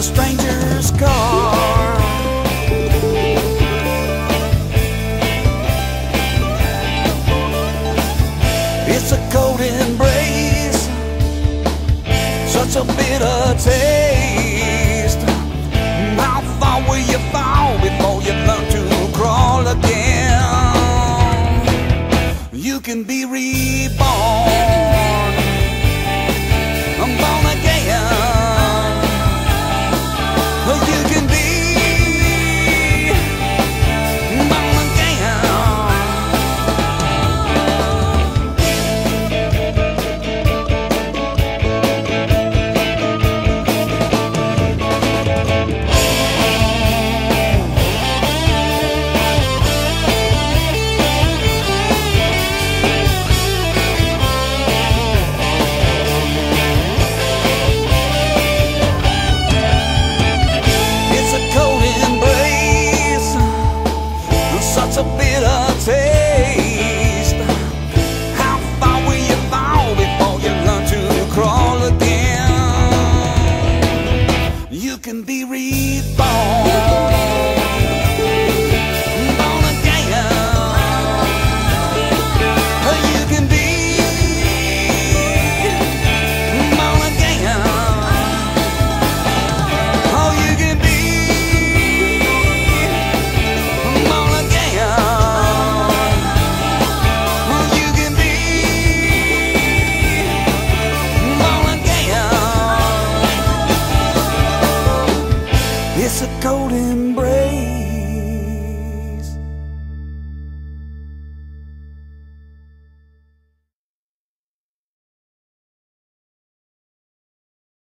A stranger's car. It's a cold embrace, such a bitter taste. How far will you fall before you learn to crawl again? You can be reborn. golden embrace.